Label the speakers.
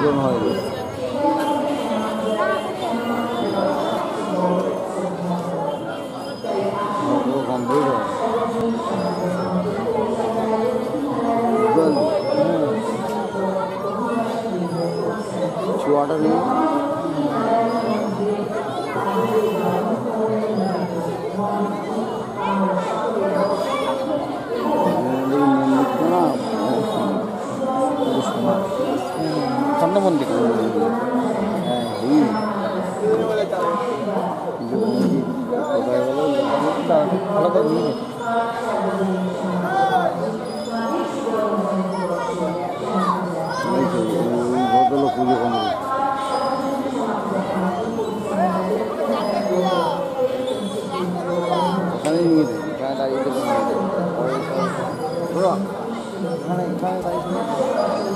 Speaker 1: 当然入る。water
Speaker 2: Thank you. স্বর্ণ মন্দির
Speaker 1: ভদ্রলোক পুজো কমিটি ওখানেই নিয়ে দেয় এখানে দাঁড়িয়ে দেবে নিয়ে দেবে এখানে এখানে দাঁড়িয়ে